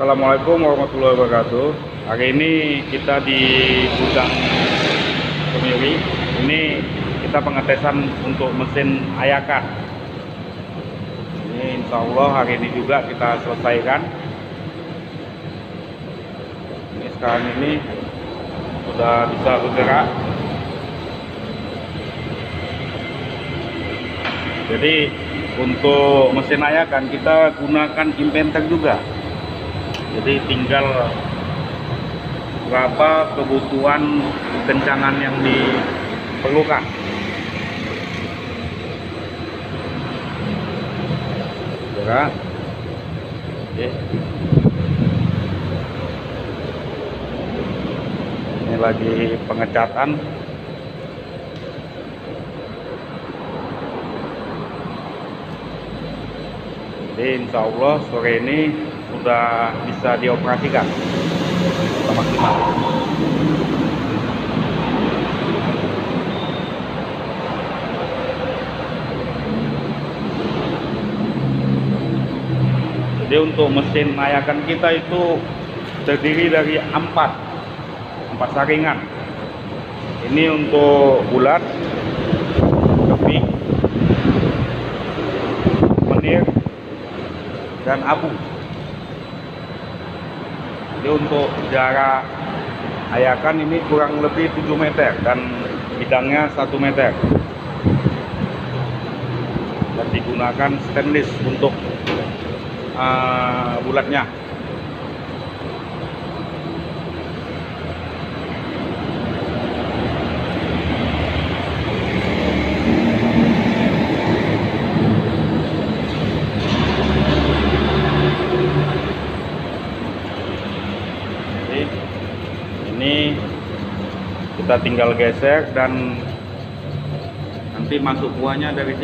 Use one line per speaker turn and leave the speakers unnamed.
Assalamualaikum warahmatullahi wabarakatuh. Hari ini kita di gudang Kemiri. Ini kita pengetesan untuk mesin ayakan. Ini insya Allah hari ini juga kita selesaikan. Ini sekarang ini sudah bisa bergerak. Jadi untuk mesin ayakan kita gunakan impenter juga jadi tinggal berapa kebutuhan kencangan yang diperlukan. Ya Oke. ini lagi pengecatan. Jadi insya Allah sore ini sudah bisa dioperasikan. Sudah maksimal. Jadi untuk mesin ayakan kita itu terdiri dari empat. Empat saringan. Ini untuk bulat keping menir dan abu jadi untuk jarak ayakan ini kurang lebih 7 meter dan bidangnya 1 meter. Dan digunakan stainless untuk uh, bulatnya Jadi, ini kita tinggal geser dan nanti masuk buahnya dari sini